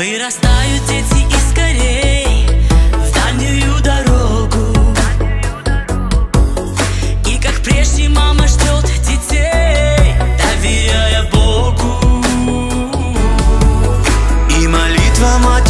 Вырастают дети и скорей В дальнюю дорогу. И как прежде мама ждет детей Доверяя Богу. И молитва моя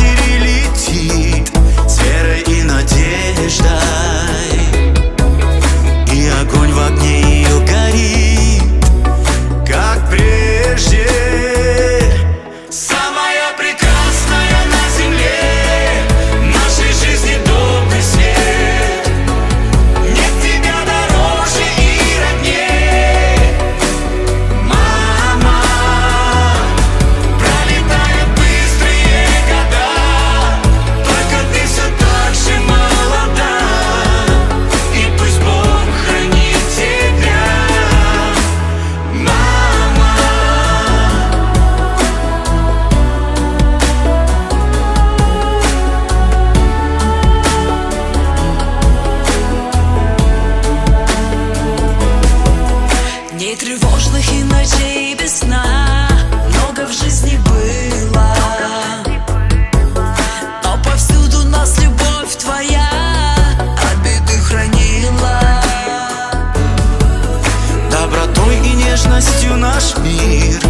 respiro.